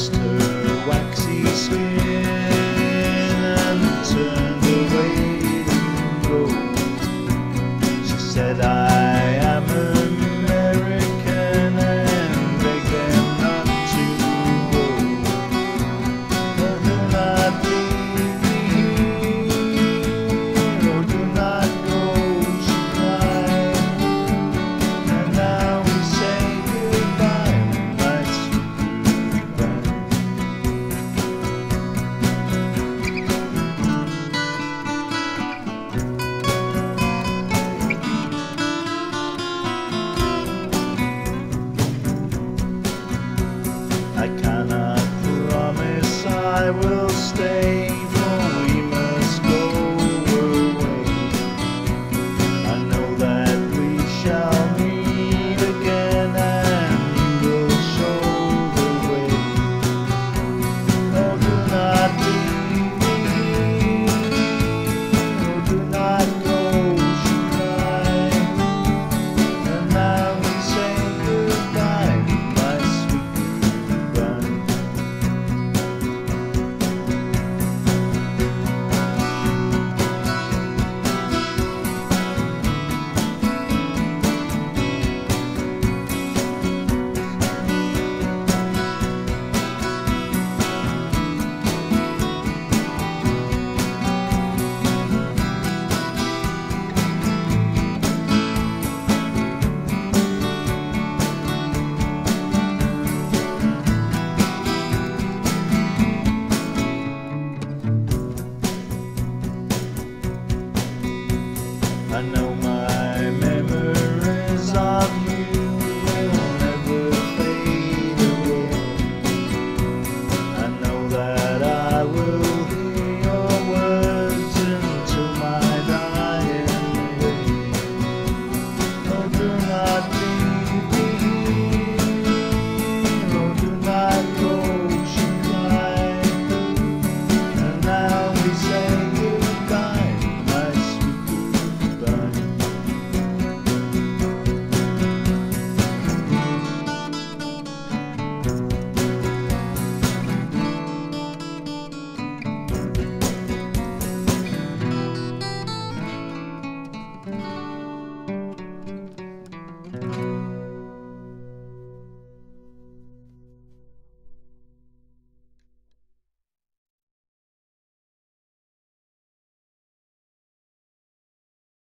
kissed her waxy skin and turned away to go. She said, I. say